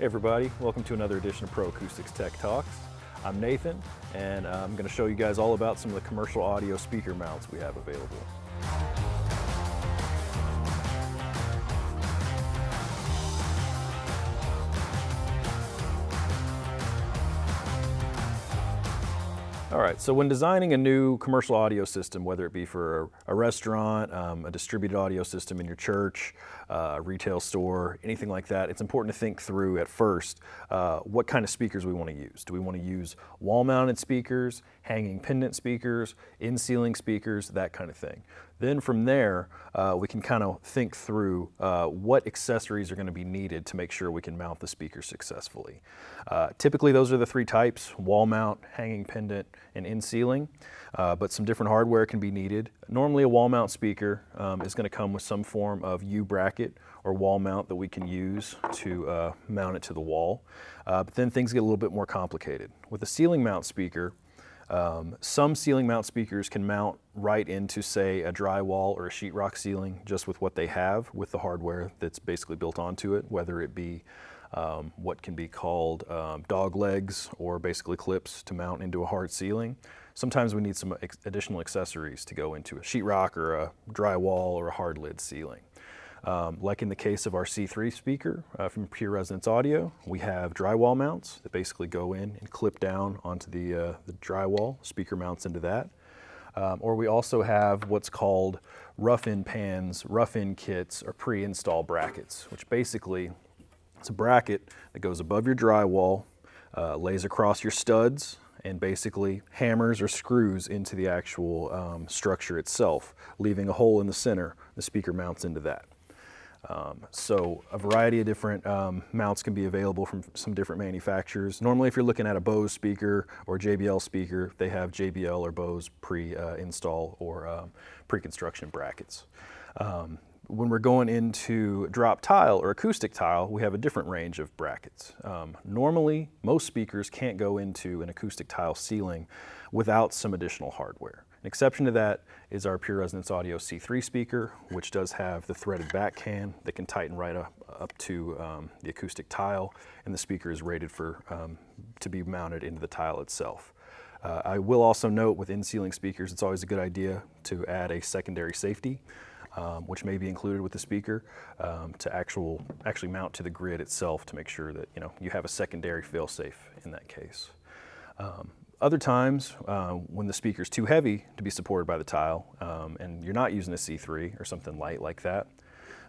Everybody, welcome to another edition of Pro Acoustics Tech Talks. I'm Nathan, and I'm going to show you guys all about some of the commercial audio speaker mounts we have available. All right, so when designing a new commercial audio system, whether it be for a, a restaurant, um, a distributed audio system in your church, uh, a retail store, anything like that, it's important to think through at first uh, what kind of speakers we want to use. Do we want to use wall-mounted speakers, hanging pendant speakers, in-ceiling speakers, that kind of thing. Then from there, uh, we can kind of think through uh, what accessories are going to be needed to make sure we can mount the speaker successfully. Uh, typically those are the three types, wall mount, hanging pendant, and in-ceiling, uh, but some different hardware can be needed. Normally a wall mount speaker um, is going to come with some form of U-bracket or wall mount that we can use to uh, mount it to the wall. Uh, but then things get a little bit more complicated. With a ceiling mount speaker, um, some ceiling mount speakers can mount right into, say, a drywall or a sheetrock ceiling just with what they have with the hardware that's basically built onto it, whether it be um, what can be called um, dog legs or basically clips to mount into a hard ceiling. Sometimes we need some additional accessories to go into a sheetrock or a drywall or a hard lid ceiling. Um, like in the case of our C3 speaker uh, from Pure Resonance Audio, we have drywall mounts that basically go in and clip down onto the, uh, the drywall, speaker mounts into that. Um, or we also have what's called rough-in pans, rough-in kits, or pre-install brackets, which basically it's a bracket that goes above your drywall, uh, lays across your studs, and basically hammers or screws into the actual um, structure itself, leaving a hole in the center. The speaker mounts into that. Um, so a variety of different um, mounts can be available from some different manufacturers. Normally if you're looking at a Bose speaker or JBL speaker, they have JBL or Bose pre-install uh, or um, pre-construction brackets. Um, when we're going into drop tile or acoustic tile, we have a different range of brackets. Um, normally, most speakers can't go into an acoustic tile ceiling without some additional hardware. An exception to that is our Pure Resonance Audio C3 speaker, which does have the threaded back can that can tighten right up, up to um, the acoustic tile, and the speaker is rated for um, to be mounted into the tile itself. Uh, I will also note with in-ceiling speakers, it's always a good idea to add a secondary safety, um, which may be included with the speaker, um, to actual, actually mount to the grid itself to make sure that you know you have a secondary fail-safe in that case. Um, other times, uh, when the speaker is too heavy to be supported by the tile, um, and you're not using a C3 or something light like that,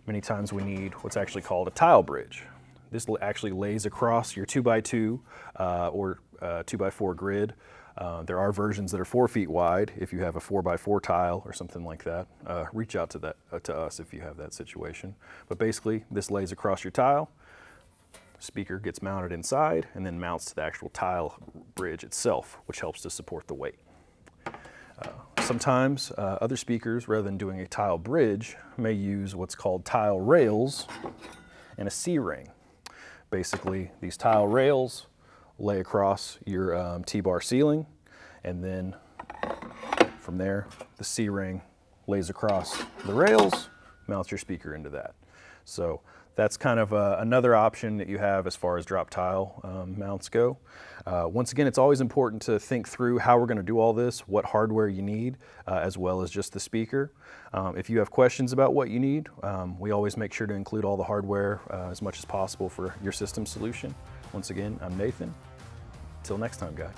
many times we need what's actually called a tile bridge. This actually lays across your 2x2 uh, or uh, 2x4 grid. Uh, there are versions that are four feet wide if you have a 4x4 tile or something like that. Uh, reach out to, that, uh, to us if you have that situation. But basically, this lays across your tile speaker gets mounted inside and then mounts to the actual tile bridge itself, which helps to support the weight. Uh, sometimes uh, other speakers, rather than doing a tile bridge, may use what's called tile rails and a C-ring. Basically, these tile rails lay across your um, T-bar ceiling, and then from there, the C-ring lays across the rails, mounts your speaker into that. So that's kind of uh, another option that you have as far as drop tile um, mounts go. Uh, once again, it's always important to think through how we're going to do all this, what hardware you need, uh, as well as just the speaker. Um, if you have questions about what you need, um, we always make sure to include all the hardware uh, as much as possible for your system solution. Once again, I'm Nathan. Till next time, guys.